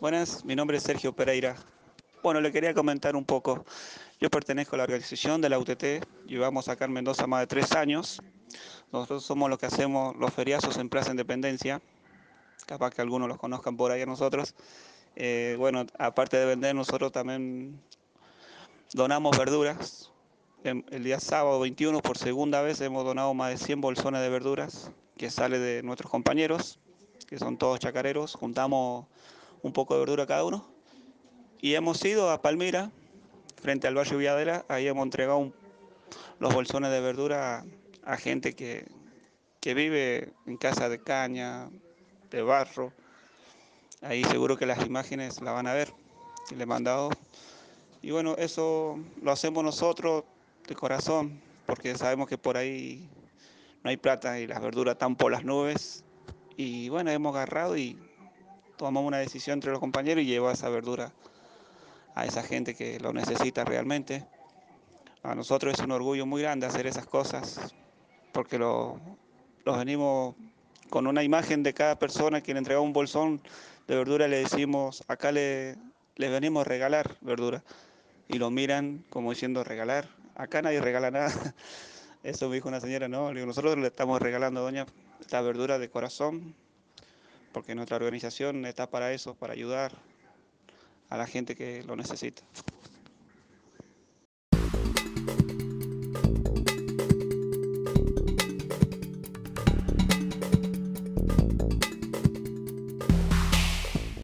Buenas, mi nombre es Sergio Pereira. Bueno, le quería comentar un poco. Yo pertenezco a la organización de la UTT, llevamos acá en Mendoza más de tres años. Nosotros somos los que hacemos los feriazos en Plaza Independencia, capaz que algunos los conozcan por ahí a nosotros. Eh, bueno, aparte de vender, nosotros también donamos verduras. El día sábado 21, por segunda vez, hemos donado más de 100 bolsones de verduras que sale de nuestros compañeros, que son todos chacareros. Juntamos un poco de verdura cada uno. Y hemos ido a Palmira, frente al barrio Villadera, ahí hemos entregado los bolsones de verdura a, gente que, que vive en casa de caña, de barro. Ahí seguro que las imágenes la van a ver, que le he mandado. Y bueno, eso lo hacemos nosotros de corazón, porque sabemos que por ahí no hay plata y las verduras están por las nubes. Y bueno, hemos agarrado y tomamos una decisión entre los compañeros y llevó esa verdura a esa gente que lo necesita realmente. A nosotros es un orgullo muy grande hacer esas cosas, porque los venimos con una imagen de cada persona que le entrega un bolsón de verdura, le decimos, acá le, le venimos a regalar verdura. Y lo miran como diciendo, regalar. Acá nadie regala nada. Eso me dijo una señora, no, nosotros le estamos regalando, doña, esta verdura de corazón, porque nuestra organización está para eso, para ayudar a la gente que lo necesita.